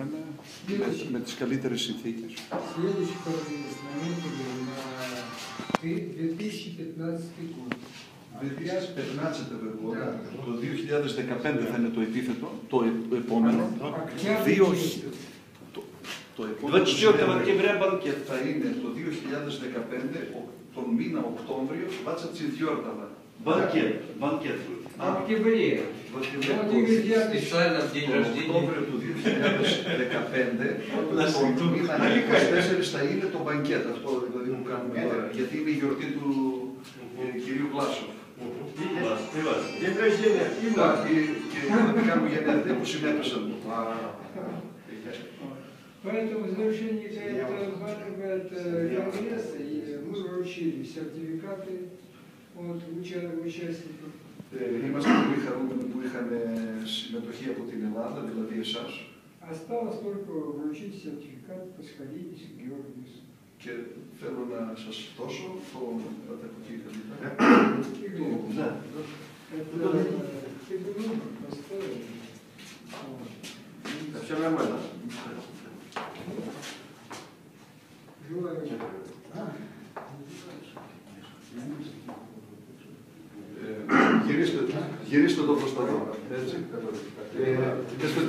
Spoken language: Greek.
είχαμε με, με τις καλύτερες συνθήκες. Следующий прогноз наметили на 2015 год. 2015 βέβαια, το 2015 θα είναι το επίθετο, το ε- επόμενο. Δύο, το, το επόμενο 24 октября банкет. θα είναι το 2015, ο- τον μήνα Οκτώβριο, 24 Банкет. Банкет. В октябре. В октябре. Вот Игорь Дьякич, Специально в день Το рождения. Οκτώβριο του 2015, Нас το никто- μήνα 24 θα είναι το μπανκέτ αυτό δηλαδή που κάνουμε τώρα, γιατί είναι η γιορτή του ε, κυρίου Βλάσοφ. И вас, и вас. День рождения и Да, вас. και, και πραγματικά μου γενέθλια που συνέπεσαν. Поэтому в завершении этого конгресса и мы вручили сертификаты от уча- участников. Ε, Είμαστε πολύ χαρούμενοι που είχαμε συμμετοχή από την Ελλάδα, δηλαδή εσάς, Осталось только вручить сертификат Пасхалидис Георгиевич. και θέλω να σας δώσω το ατακοκή καλύτερα. Игорь, Да. это ты бы номер поставил. Вот. Все нормально. Желаю Γυρίστε, γυρίστε το προς τα δω. Έτσι. Ε, και στο